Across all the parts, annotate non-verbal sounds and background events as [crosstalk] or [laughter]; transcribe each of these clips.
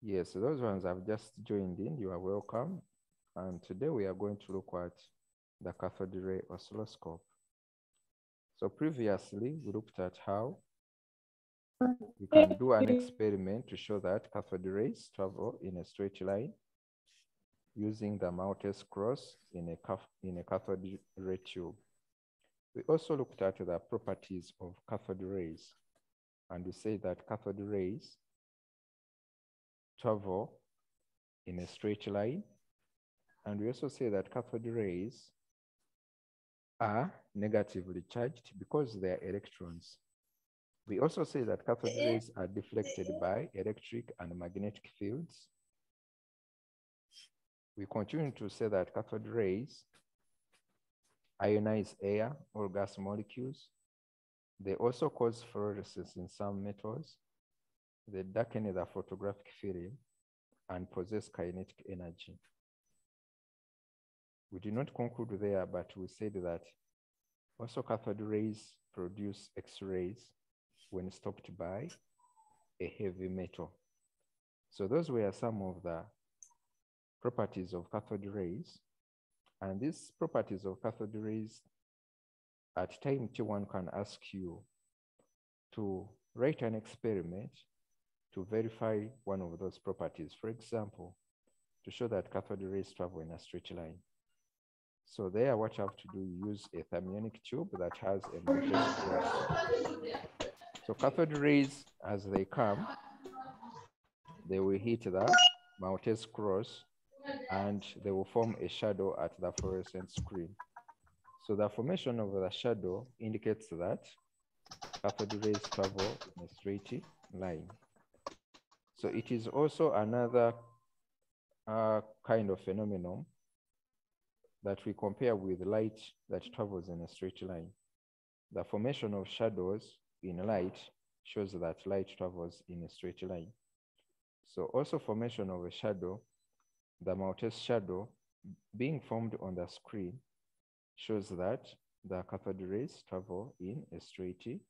Yes, those ones have just joined in. You are welcome. And today we are going to look at the cathode ray oscilloscope. So previously we looked at how we can do an experiment to show that cathode rays travel in a straight line using the Maltese cross in a, in a cathode ray tube. We also looked at the properties of cathode rays and we say that cathode rays travel in a straight line. And we also say that cathode rays are negatively charged because they are electrons. We also say that cathode eh? rays are deflected by electric and magnetic fields. We continue to say that cathode rays ionize air or gas molecules. They also cause fluorescence in some metals. They darken the photographic film and possess kinetic energy. We did not conclude there, but we said that also cathode rays produce X-rays when stopped by a heavy metal. So those were some of the properties of cathode rays. And these properties of cathode rays, at time T1 can ask you to write an experiment to verify one of those properties. For example, to show that cathode rays travel in a straight line. So there, what you have to do, use a thermionic tube that has a. So cathode rays, as they come, they will hit the Maltese cross and they will form a shadow at the fluorescent screen. So the formation of the shadow indicates that cathode rays travel in a straight line. So it is also another uh, kind of phenomenon that we compare with light that travels in a straight line. The formation of shadows in light shows that light travels in a straight line. So also formation of a shadow, the Maltese shadow being formed on the screen shows that the cathode rays travel in a straight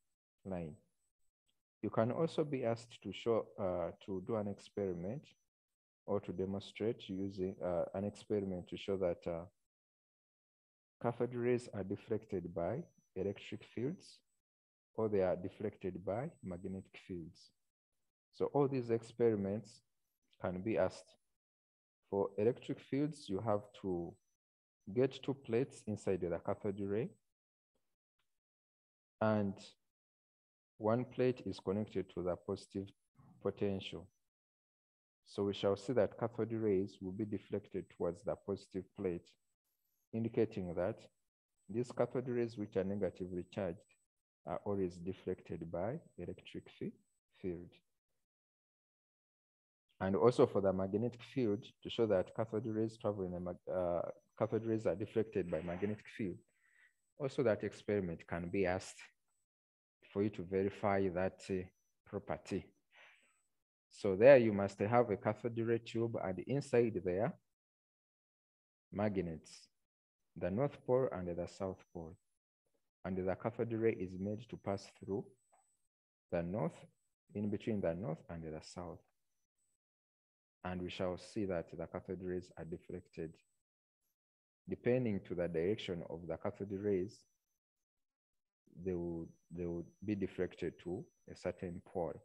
line. You can also be asked to show, uh, to do an experiment or to demonstrate using uh, an experiment to show that uh, cathode rays are deflected by electric fields or they are deflected by magnetic fields. So all these experiments can be asked. For electric fields, you have to get two plates inside the cathode ray and one plate is connected to the positive potential. So we shall see that cathode rays will be deflected towards the positive plate, indicating that these cathode rays which are negatively charged are always deflected by electric field. And also for the magnetic field to show that cathode rays travel in a, uh, cathode rays are deflected by magnetic field. Also that experiment can be asked for you to verify that uh, property. So there you must have a cathode ray tube and inside there, magnets, the North Pole and the South Pole. And the cathode ray is made to pass through the North, in between the North and the South. And we shall see that the cathode rays are deflected. Depending to the direction of the cathode rays, they would, they would be deflected to a certain pole.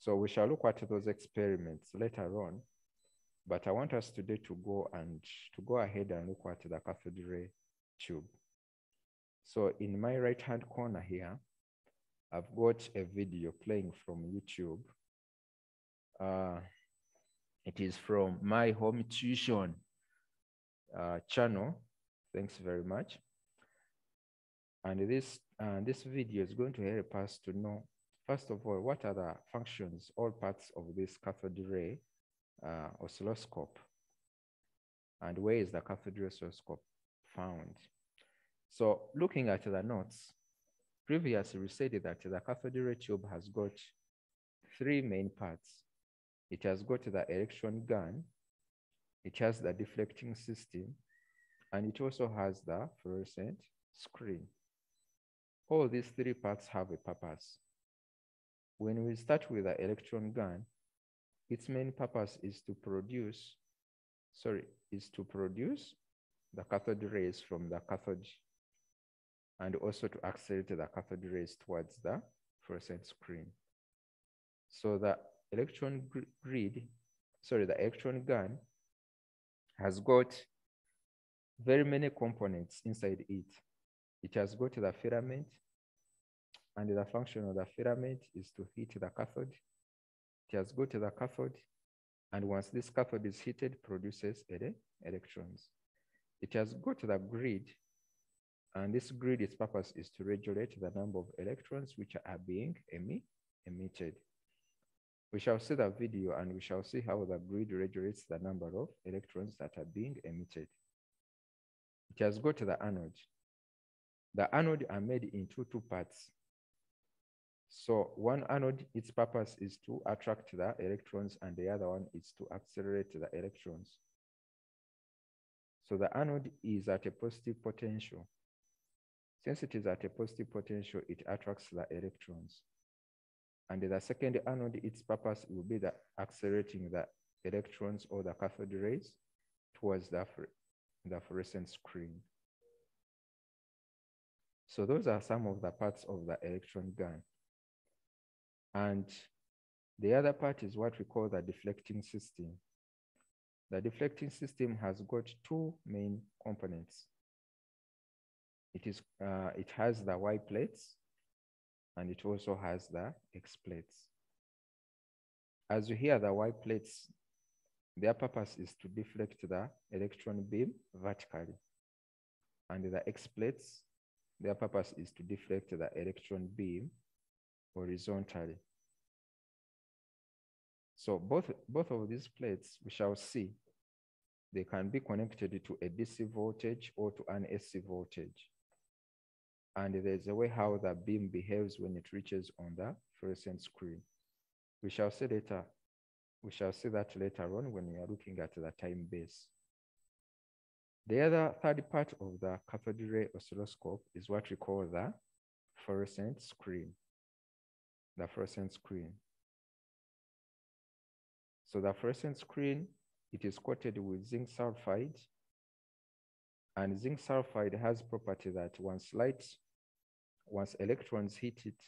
So we shall look at those experiments later on, but I want us today to go and to go ahead and look at the cathode ray tube. So in my right-hand corner here, I've got a video playing from YouTube. Uh, it is from my home tuition uh, channel. Thanks very much. And this, uh, this video is going to help us to know, first of all, what are the functions, all parts of this cathode ray uh, oscilloscope, and where is the cathode ray oscilloscope found. So looking at the notes, previously we said that the cathode ray tube has got three main parts. It has got the electron gun, it has the deflecting system, and it also has the fluorescent screen. All these three parts have a purpose. When we start with the electron gun, its main purpose is to produce, sorry, is to produce the cathode rays from the cathode and also to accelerate the cathode rays towards the fluorescent screen. So the electron grid, sorry, the electron gun has got very many components inside it. It has got to the filament, and the function of the filament is to heat the cathode. It has got to the cathode, and once this cathode is heated, produces electrons. It has got to the grid, and this grid, its purpose is to regulate the number of electrons which are being emi emitted. We shall see the video and we shall see how the grid regulates the number of electrons that are being emitted. It has got to the anode. The anode are made into two parts. So one anode, its purpose is to attract the electrons and the other one is to accelerate the electrons. So the anode is at a positive potential. Since it is at a positive potential, it attracts the electrons. And the second anode, its purpose will be the accelerating the electrons or the cathode rays towards the, the fluorescent screen. So those are some of the parts of the electron gun. And the other part is what we call the deflecting system. The deflecting system has got two main components. It, is, uh, it has the Y plates and it also has the X plates. As you hear the Y plates, their purpose is to deflect the electron beam vertically. And the X plates, their purpose is to deflect the electron beam horizontally. So both, both of these plates, we shall see, they can be connected to a DC voltage or to an AC voltage. And there's a way how the beam behaves when it reaches on the fluorescent screen. We shall see later, we shall see that later on when we are looking at the time base. The other third part of the cathode ray oscilloscope is what we call the fluorescent screen. The fluorescent screen. So the fluorescent screen, it is coated with zinc sulfide. And zinc sulfide has property that once light, once electrons hit it,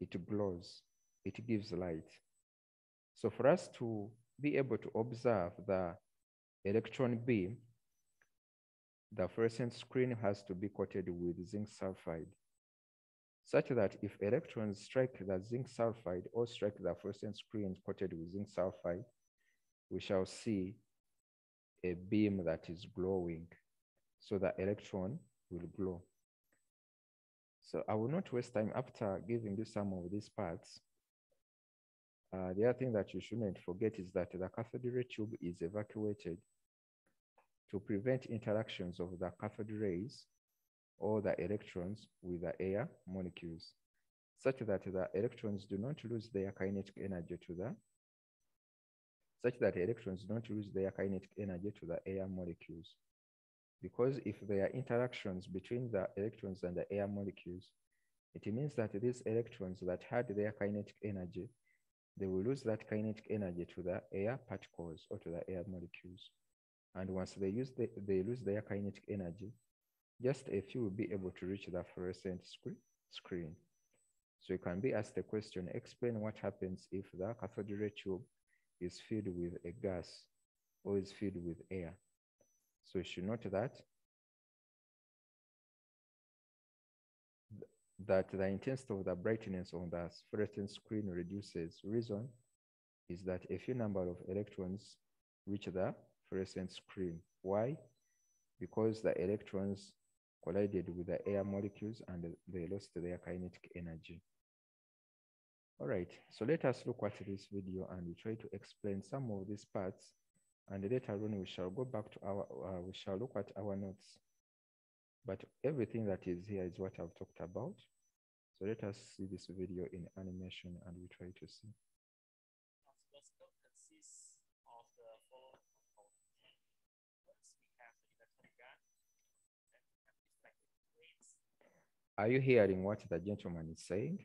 it glows, it gives light. So for us to be able to observe the electron beam, the fluorescent screen has to be coated with zinc sulfide such that if electrons strike the zinc sulfide or strike the fluorescent screen coated with zinc sulfide, we shall see a beam that is glowing. So the electron will glow. So I will not waste time after giving you some of these parts. Uh, the other thing that you shouldn't forget is that the cathode ray tube is evacuated to prevent interactions of the cathode rays or the electrons with the air molecules, such that the electrons do not lose their kinetic energy to the such that electrons don't lose their kinetic energy to the air molecules. Because if there are interactions between the electrons and the air molecules, it means that these electrons that had their kinetic energy, they will lose that kinetic energy to the air particles or to the air molecules. And once they use the, they lose their kinetic energy, just a few will be able to reach the fluorescent screen. Screen. So you can be asked the question, explain what happens if the cathode ray tube is filled with a gas or is filled with air. So you should note that that the intensity of the brightness on the fluorescent screen reduces. Reason is that a few number of electrons reach the fluorescent screen. Why? Because the electrons collided with the air molecules and they lost their kinetic energy. All right, so let us look at this video and we try to explain some of these parts and later on we shall go back to our, uh, we shall look at our notes. But everything that is here is what I've talked about. So let us see this video in animation and we try to see. Are you hearing what the gentleman is saying?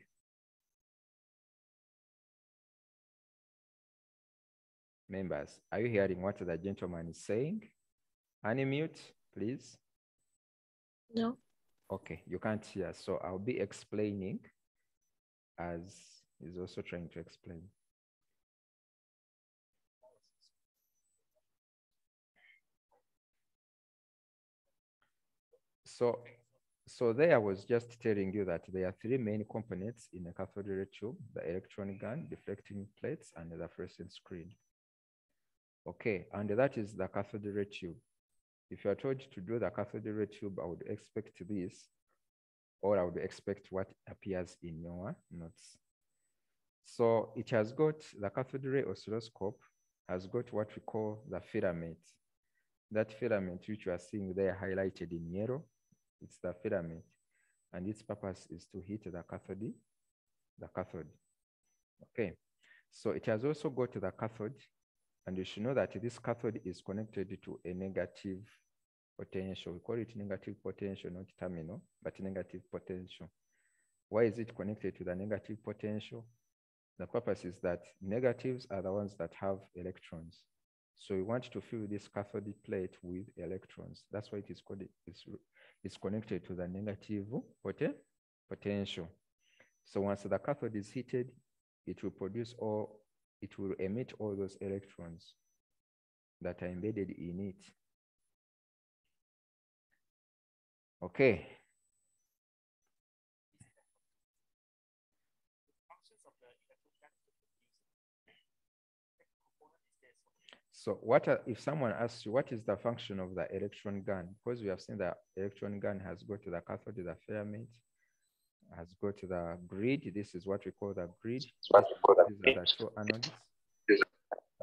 Members, are you hearing what the gentleman is saying? Unmute, please. No. Okay, you can't hear. So I'll be explaining as he's also trying to explain. So, so there I was just telling you that there are three main components in a cathode ray tube, the electron gun, deflecting plates, and the fluorescent screen. Okay, and that is the cathode ray tube. If you are told to do the cathode ray tube, I would expect this, or I would expect what appears in your notes. So it has got the cathode ray oscilloscope has got what we call the filament. That filament which you are seeing there highlighted in yellow, it's the filament. And its purpose is to hit the cathode, the cathode. Okay, so it has also got to the cathode and you should know that this cathode is connected to a negative potential. We call it negative potential, not terminal, but negative potential. Why is it connected to the negative potential? The purpose is that negatives are the ones that have electrons. So we want to fill this cathode plate with electrons. That's why it is called, it's, it's connected to the negative potential. So once the cathode is heated, it will produce all it will emit all those electrons that are embedded in it. Okay. So what are, if someone asks you, what is the function of the electron gun? Because we have seen the electron gun has got to the cathode, the filament, has got to the grid. This is what we call the grid. These are the two anodes.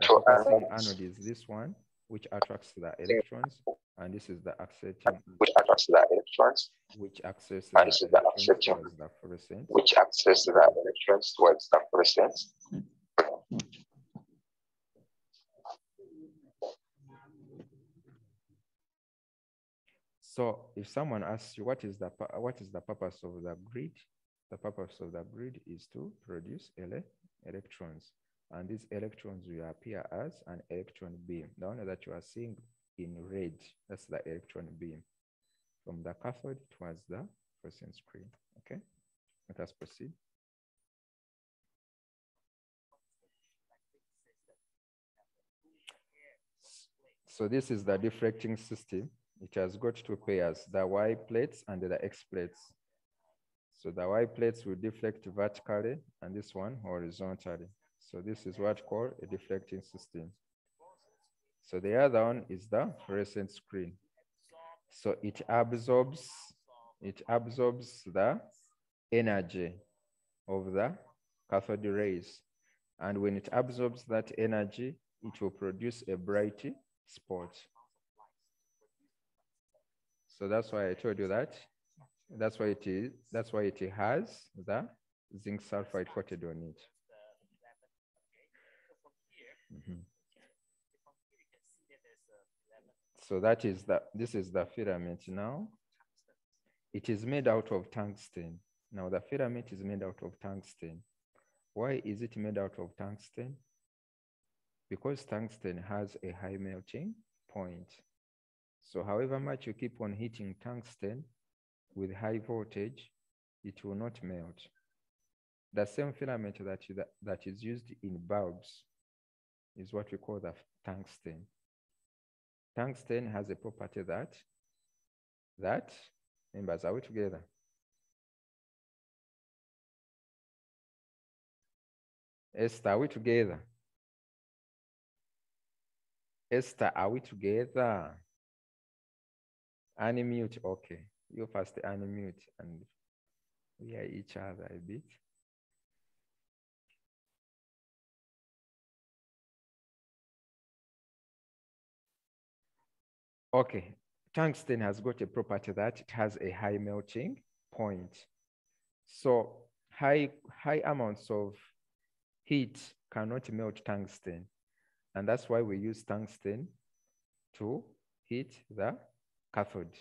The anode is this one, which attracts the electrons, and this is the accepting, which attracts the electrons, which accesses the the electrons accepting, towards the fluorescent. which accesses the electrons towards the fluorescence. So if someone asks you what is the what is the purpose of the grid, the purpose of the grid is to produce ele electrons, and these electrons will appear as an electron beam. The one that you are seeing in red, that's the electron beam from the cathode towards the fluorescent screen. Okay, let us proceed. So this is the diffracting system. It has got two pairs, the Y plates and the X plates. So the Y plates will deflect vertically and this one horizontally. So this is what called a deflecting system. So the other one is the fluorescent screen. So it absorbs, it absorbs the energy of the cathode rays. And when it absorbs that energy, it will produce a bright spot. So that's why I told you that. That's why it is. That's why it has the zinc sulfide coated on it. Mhm. So that is the. This is the filament now. It is made out of tungsten. Now the filament is made out of tungsten. Why is it made out of tungsten? Because tungsten has a high melting point. So however much you keep on heating tungsten with high voltage, it will not melt. The same filament that, that, that is used in bulbs is what we call the tungsten. Tungsten has a property that, that, members, are we together? Esther, are we together? Esther, are we together? Unmute, okay. You first unmute and we hear each other a bit. Okay, tungsten has got a property that it has a high melting point. So high, high amounts of heat cannot melt tungsten. And that's why we use tungsten to heat the cathode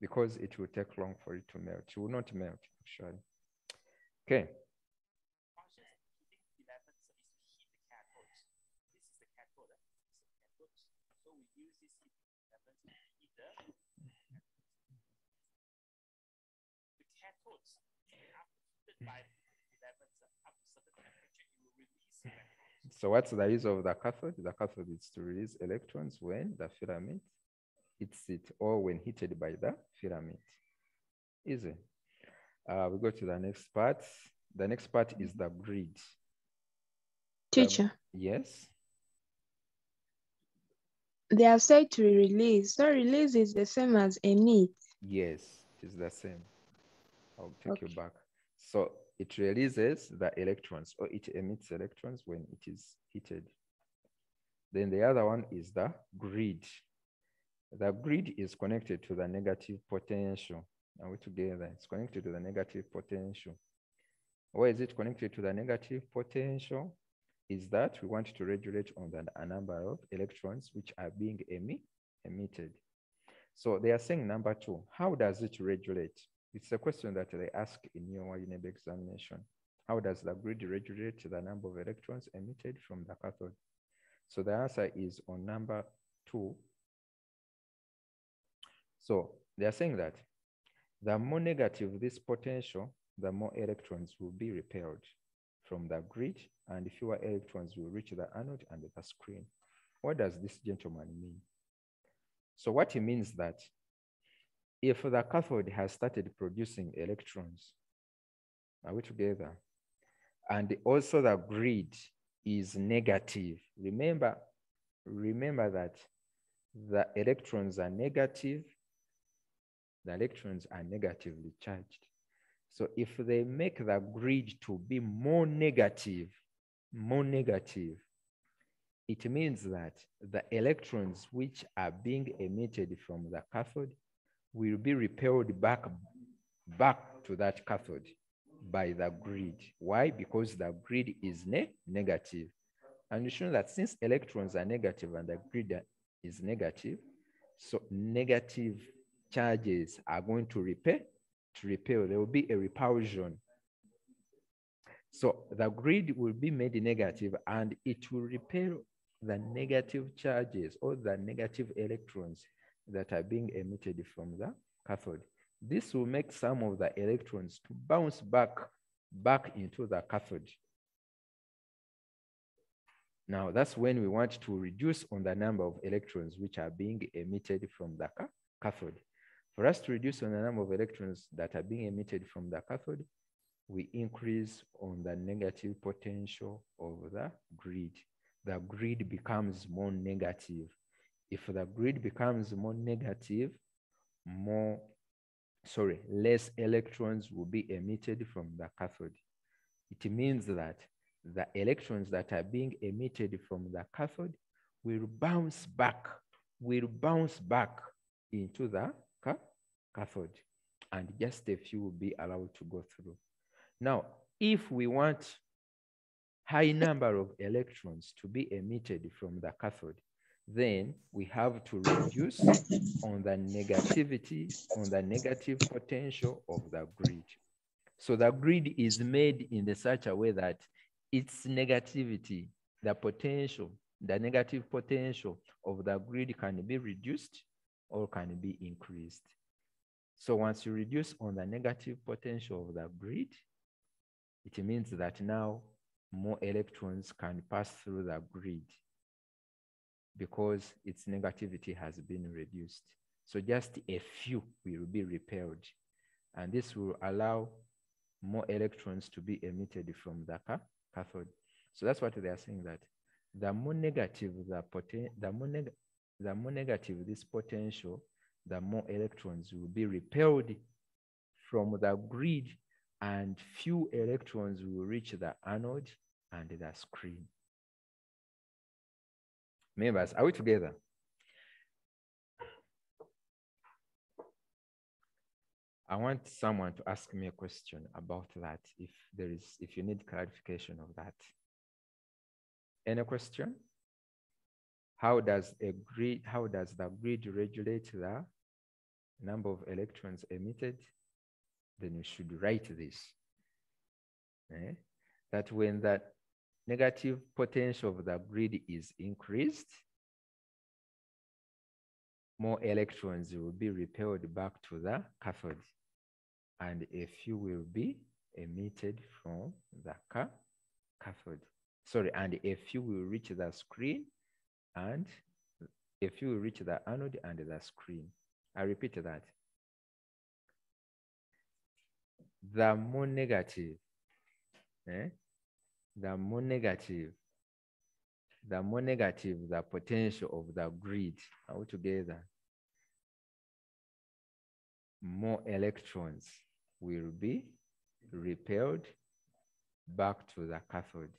because it will take long for it to melt. It will not melt actually. Okay. So what's the use of the cathode? The cathode is to release electrons when the filament hits it or when heated by the filament. Easy. Uh, we go to the next part. The next part is the grid. The- Teacher, yes. they are said to release. So release is the same as emit. Yes, it is the same. I'll take you back. So it releases the electrons or it emits electrons when it is heated. Then the other one is the grid. The grid is connected to the negative potential. Are we together? It's connected to the negative potential. Why is it connected to the negative potential? Is that we want to regulate on the a number of electrons which are being emi- emitted. So they are saying number two, how does it regulate? It's a question that they ask in your UNEB examination. How does the grid regulate the number of electrons emitted from the cathode? So the answer is on number two. So they are saying that the more negative this potential, the more electrons will be repelled from the grid and fewer electrons will reach the anode and the screen. What does this gentleman mean? So what he means that if the cathode has started producing electrons, are we together? And also the grid is negative. Remember, remember that the electrons are negative, the electrons are negatively charged. So if they make the grid to be more negative, more negative, it means that the electrons which are being emitted from the cathode will be repelled back, back to that cathode by the grid. Why? Because the grid is ne negative. And you show that since electrons are negative and the grid is negative, so negative charges are going to repel, to repel. There will be a repulsion. So the grid will be made negative and it will repel the negative charges or the negative electrons that are being emitted from the cathode. This will make some of the electrons to bounce back, back into the cathode. Now that's when we want to reduce on the number of electrons which are being emitted from the ca- cathode. For us to reduce on the number of electrons that are being emitted from the cathode, we increase on the negative potential of the grid. The grid becomes more negative. If the grid becomes more negative, more, sorry, less electrons will be emitted from the cathode. It means that the electrons that are being emitted from the cathode will bounce back, will bounce back into the cathode, and just a few will be allowed to go through. Now, if we want high number of electrons to be emitted from the cathode, then we have to reduce on the negativity, on the negative potential of the grid. So the grid is made in the such a way that its negativity, the potential, the negative potential of the grid can be reduced or can be increased. So once you reduce on the negative potential of the grid, it means that now more electrons can pass through the grid because its negativity has been reduced. So just a few will be repelled. And this will allow more electrons to be emitted from the ca- cathode. So that's what they are saying that the more negative the poten- the more, neg- the more negative this potential, the more electrons will be repelled from the grid and few electrons will reach the anode and the screen. Members, are we together? I want someone to ask me a question about that if there is, if you need clarification of that. Any question? How does a grid, how does the grid regulate the number of electrons emitted? Then you should write this. eh? That when that negative potential of the grid is increased, more electrons will be repelled back to the cathode and a few will be emitted from the ca cathode. Sorry, and a few will reach the screen and a few reach the anode and the screen. I repeat that. The more negative, eh? the more negative, the more negative the potential of the grid altogether, more electrons will be repelled back to the cathode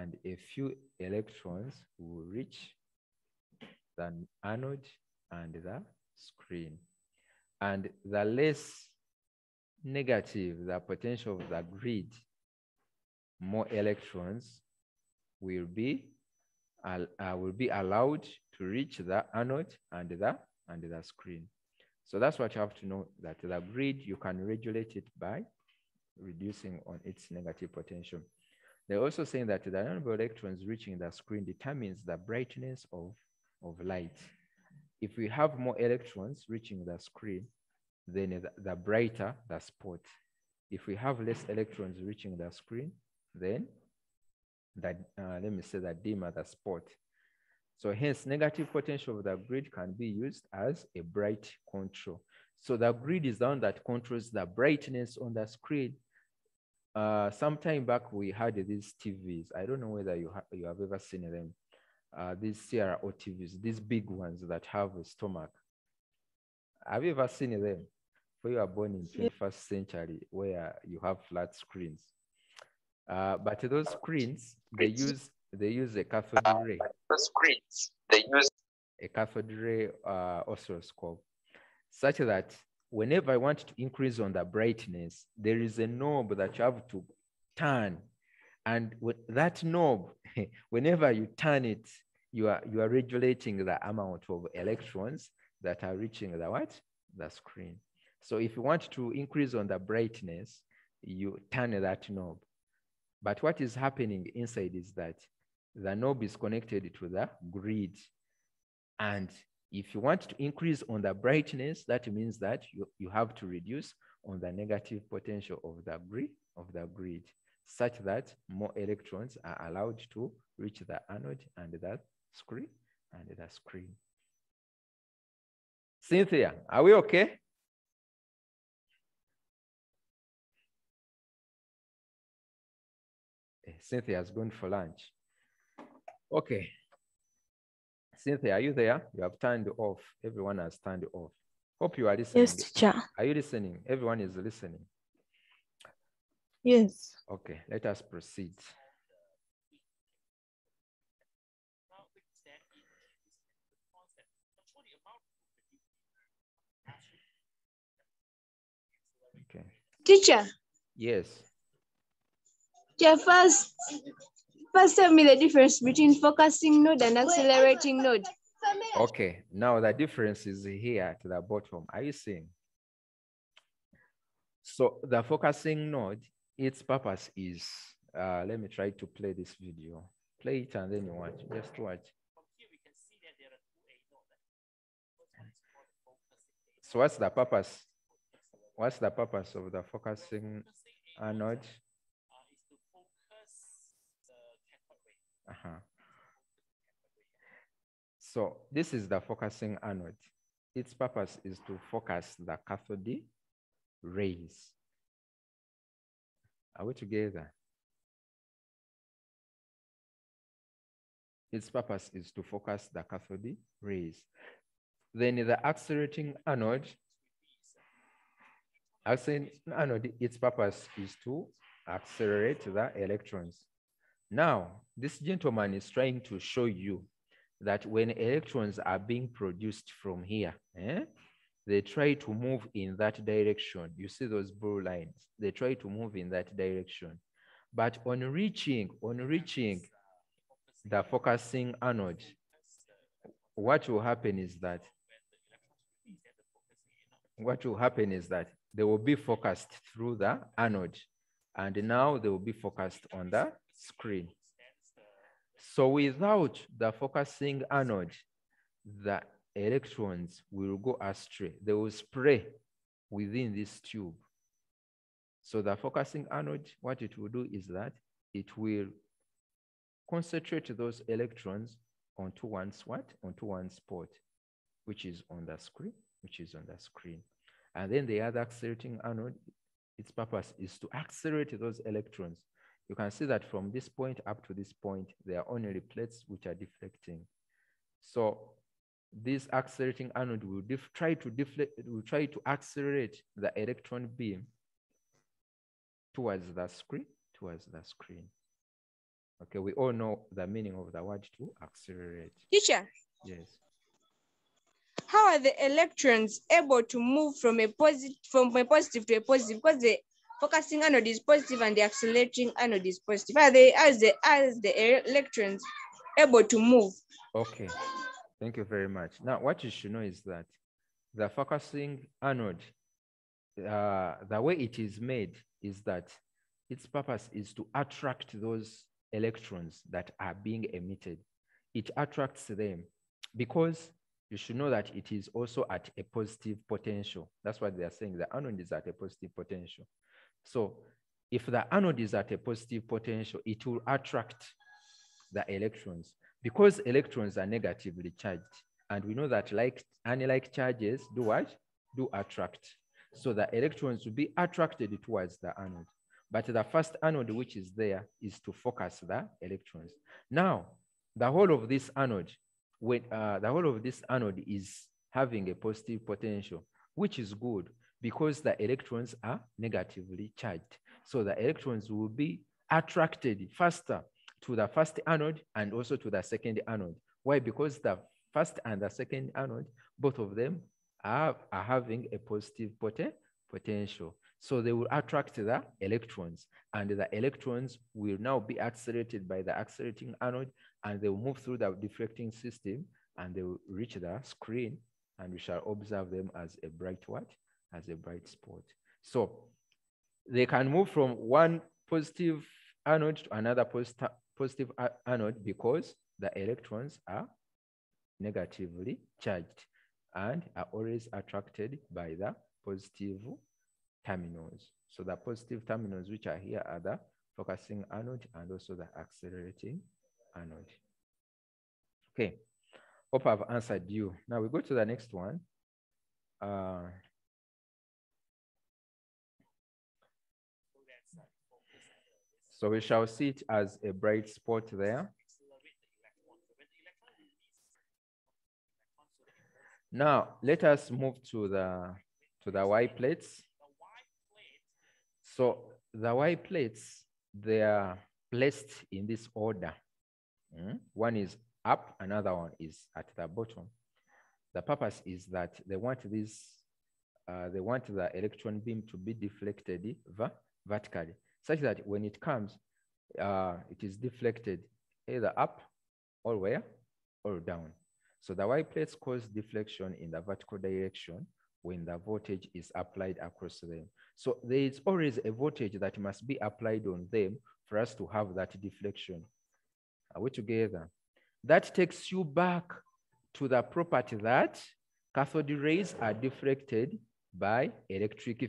and a few electrons will reach the anode and the screen. And the less negative the potential of the grid, more electrons will be uh, will be allowed to reach the anode and the and the screen. So that's what you have to know that the grid, you can regulate it by reducing on its negative potential. They're also saying that the number of electrons reaching the screen determines the brightness of, of light. If we have more electrons reaching the screen, then the, the brighter the spot. If we have less electrons reaching the screen, then that uh, let me say that dimmer the spot. So hence negative potential of the grid can be used as a bright control. So the grid is the one that controls the brightness on the screen. Uh, sometime back we had these TVs. I don't know whether you, ha you have ever seen them. Uh, these CRO TVs, these big ones that have a stomach. Have you ever seen them? For you are born in 21st century where you have flat screens. Uh, but those screens, they use they use a cathode ray. The screens, they use a cathode ray uh, oscilloscope, such that whenever I want to increase on the brightness, there is a knob that you have to turn. And with that knob, [laughs] whenever you turn it, you are, you are regulating the amount of electrons that are reaching the what? The screen. So if you want to increase on the brightness, you turn that knob. But what is happening inside is that the knob is connected to the grid. And if you want to increase on the brightness, that means that you, you have to reduce on the negative potential of the grid of the grid, such that more electrons are allowed to reach the anode and the screen and the screen. Cynthia, are we okay? Eh, Cynthia has gone for lunch. Okay. Cynthia, are you there? You have turned off. Everyone has turned off. Hope you are listening. Yes, teacher. Are you listening? Everyone is listening. Yes. Okay, let us proceed. Okay. Teacher, Yes. teacher, first, first tell me the difference between focusing node and accelerating node. Okay. Now the difference is here at the bottom. Are you seeing? So the focusing node, its purpose is, uh, let me try to play this video. Play it and then you watch. Just watch. So what's the purpose? What's the purpose of the focusing anode? Uh-huh. So this is the focusing anode. Its purpose is to focus the cathode rays. Are we together? Its purpose is to focus the cathode rays. Then the accelerating anode, accelerating anode, its purpose is to accelerate the electrons. Now, this gentleman is trying to show you that when electrons are being produced from here, eh, they try to move in that direction. You see those blue lines, they try to move in that direction. But on reaching, on reaching the focusing anode, what will happen is that what will happen is that they will be focused through the anode and now they will be focused on the screen. So without the focusing anode, the electrons will go astray. They will spray within this tube. So the focusing anode, what it will do is that it will concentrate those electrons onto one what? Onto one spot, which is on the screen, which is on the screen. And then the other accelerating anode, its purpose is to accelerate those electrons. You can see that from this point up to this point, there are only plates which are deflecting. So this accelerating anode will try to deflect, will try to accelerate the electron beam towards the screen, towards the screen. Okay, we all know the meaning of the word to accelerate. Teacher, Yes. how are the electrons able to move from a positive from a positive to a positive? Because the focusing anode is positive and the accelerating anode is positive. Are they as the as the electrons able to move? Okay, thank you very much. Now, what you should know is that the focusing anode, uh, the way it is made is that its purpose is to attract those electrons that are being emitted. It attracts them because you should know that it is also at a positive potential. That's what they are saying. The anode is at a positive potential. So if the anode is at a positive potential, it will attract the electrons because electrons are negatively charged. And we know that like unlike charges do what? Do attract. So the electrons will be attracted towards the anode. But the first anode which is there is to focus the electrons. Now, the whole of this anode, when, uh, the whole of this anode is having a positive potential, which is good because the electrons are negatively charged. So the electrons will be attracted faster to the first anode and also to the second anode. Why? Because the first and the second anode, both of them are, are having a positive poten potential. So they will attract the electrons and the electrons will now be accelerated by the accelerating anode and they will move through the deflecting system and they will reach the screen and we shall observe them as a bright what? As a bright spot. So they can move from one positive anode to another posit positive anode because the electrons are negatively charged and are always attracted by the positive terminals. So the positive terminals which are here are the focusing anode and also the accelerating anode. Okay, hope I've answered you. Now we go to the next one. Uh, so we shall see it as a bright spot there. Now let us move to the to the Y plates. So the Y plates, they are placed in this order. Mm? One is up, another one is at the bottom. The purpose is that they want this, uh, they want the electron beam to be deflected vertically, such that when it comes, uh, it is deflected either up or where or down. So the Y plates cause deflection in the vertical direction when the voltage is applied across them. So there is always a voltage that must be applied on them for us to have that deflection. Are we together? That takes you back to the property that cathode rays are deflected by electric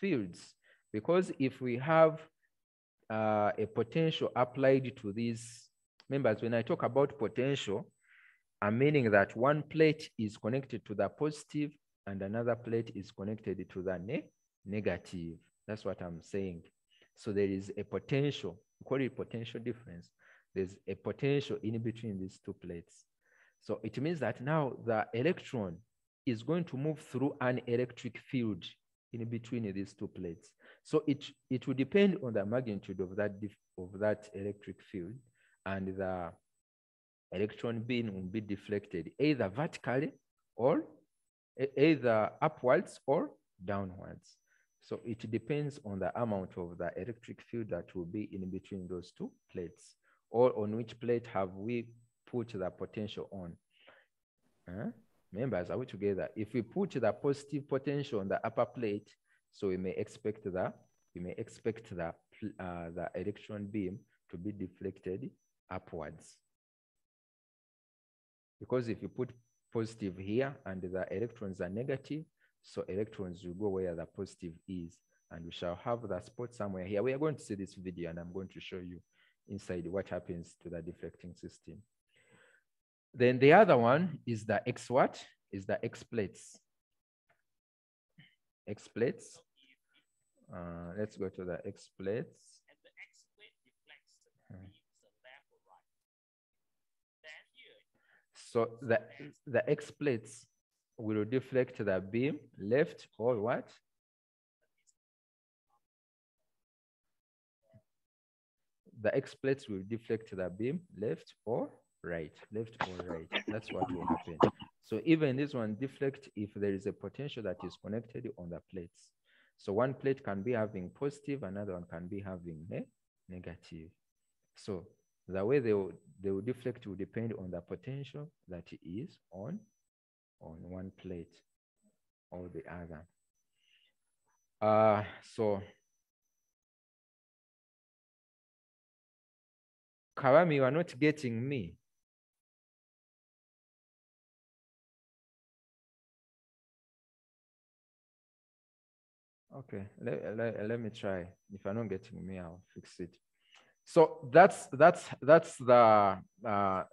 fields. Because if we have uh, a potential applied to these members, when I talk about potential, I'm meaning that one plate is connected to the positive and another plate is connected to the ne negative. That's what I'm saying. So there is a potential, we call it potential difference. There's a potential in between these two plates. So it means that now the electron is going to move through an electric field in between these two plates. So it, it will depend on the magnitude of that, of that electric field and the electron beam will be deflected either vertically or either upwards or downwards. So it depends on the amount of the electric field that will be in between those two plates or on which plate have we put the potential on. Huh? Members, are we together? If we put the positive potential on the upper plate, so we may expect the we may expect the uh, the electron beam to be deflected upwards. Because if you put positive here and the electrons are negative, so electrons will go where the positive is and we shall have the spot somewhere here. We are going to see this video and I'm going to show you inside what happens to the deflecting system. Then the other one is the X what? Is the X plates. X plates. Uh, let's go to the X plates. So the, the X plates will deflect the beam left or what? The X plates will deflect the beam left or right, left or right. That's what will happen. So even this one deflect if there is a potential that is connected on the plates. So one plate can be having positive, another one can be having ne negative. So the way they will, they will deflect will depend on the potential that is on, on one plate or the other. Uh, so Kawami, you are not getting me. Okay, let, let, let me try. If you're not getting me, I'll fix it. So that's that's that's the uh,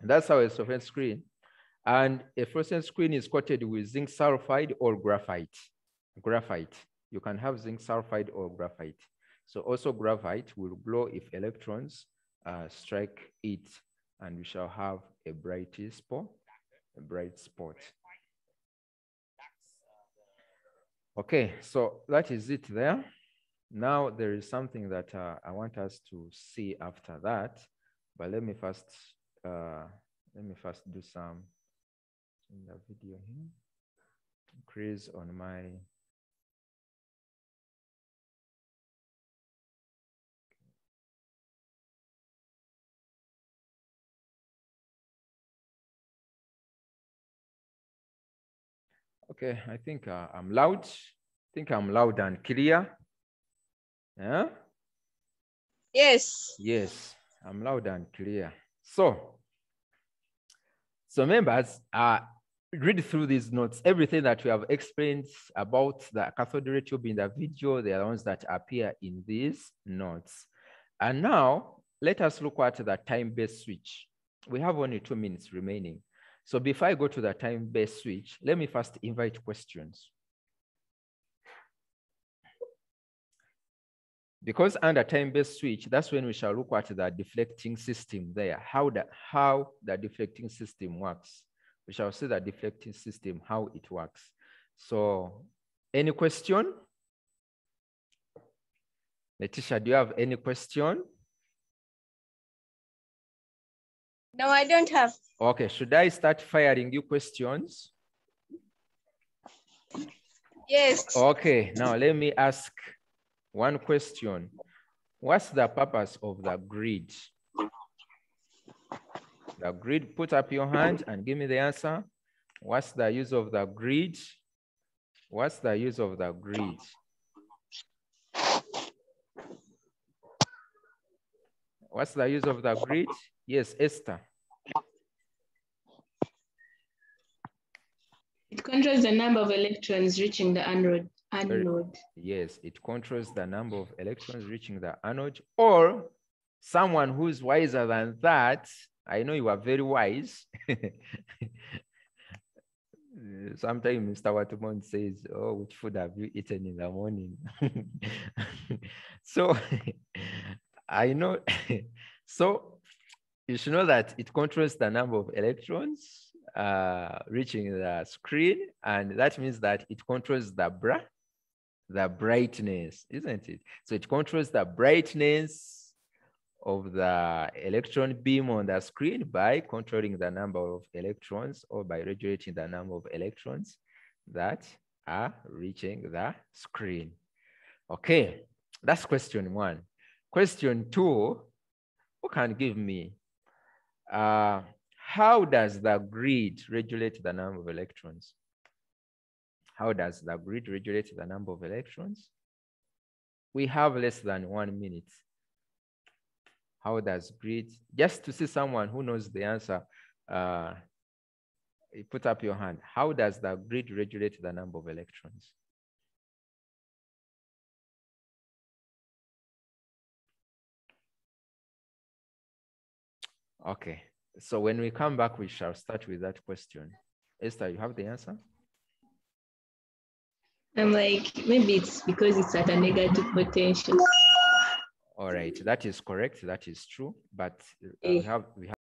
that's our fluorescent screen, and a fluorescent screen is coated with zinc sulfide or graphite. Graphite. You can have zinc sulfide or graphite. So also graphite will glow if electrons uh, strike it, and we shall have a bright spot, a bright spot. Okay, so that is it there. Now there is something that uh, I want us to see after that, but let me first uh, let me first do some in the video here. Increase on my Okay, I think uh, I'm loud. I think I'm loud and clear. Yeah? Yes. Yes, I'm loud and clear. So, so members, uh, read through these notes. Everything that we have explained about the cathode ray tube in the video, they are the ones that appear in these notes. And now, let us look at the time-based switch. We have only two minutes remaining. So before I go to the time-based switch, let me first invite questions. Because under time-based switch, that's when we shall look at the deflecting system there, how the, how the deflecting system works. We shall see the deflecting system, how it works. So any question? Letitia, do you have any question? No, I don't have. Okay, should I start firing you questions? Yes. Okay, now let me ask one question. What's the purpose of the grid? The grid, put up your hand and give me the answer. What's the use of the grid? What's the use of the grid? What's the use of the grid? Yes, Esther. It controls the number of electrons reaching the anode. anode. Yes, it controls the number of electrons reaching the anode or someone who's wiser than that. I know you are very wise. [laughs] Sometimes Mr. Watumon says, oh, which food have you eaten in the morning? [laughs] so [laughs] I know, so you should know that it controls the number of electrons uh, reaching the screen, and that means that it controls the bra, the brightness, isn't it? So it controls the brightness of the electron beam on the screen by controlling the number of electrons or by regulating the number of electrons that are reaching the screen. Okay, that's question one. Question two, who can give me uh, how does the grid regulate the number of electrons? How does the grid regulate the number of electrons? We have less than one minute. How does grid, just to see someone who knows the answer, uh, put up your hand. How does the grid regulate the number of electrons? Okay, so when we come back, we shall start with that question. Esther, you have the answer? I'm like, maybe it's because it's at a negative potential. All right, that is correct. That is true. But uh, Eh. we have we have